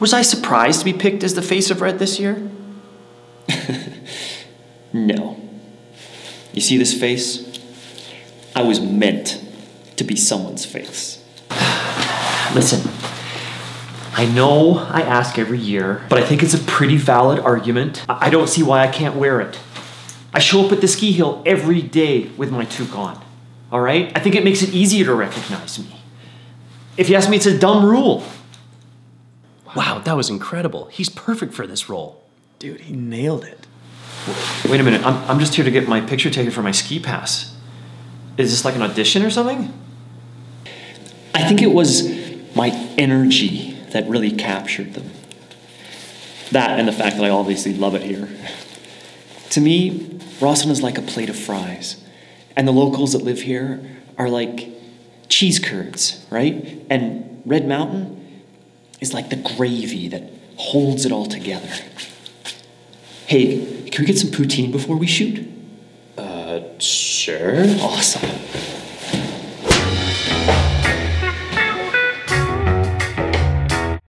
Was I surprised to be picked as the face of red this year? No. You see this face? I was meant to be someone's face. Listen, I know I ask every year, but I think it's a pretty valid argument. I don't see why I can't wear it. I show up at the ski hill every day with my toque on. All right? I think it makes it easier to recognize me. If you ask me, it's a dumb rule. Wow, that was incredible. He's perfect for this role. Dude, he nailed it. Wait a minute, I'm, I'm just here to get my picture taken for my ski pass. Is this like an audition or something? I think it was my energy that really captured them. That and the fact that I obviously love it here. To me, Rossland is like a plate of fries, and the locals that live here are like cheese curds, right? And Red Mountain is like the gravy that holds it all together. Hey, can we get some poutine before we shoot? Uh, sure. Awesome.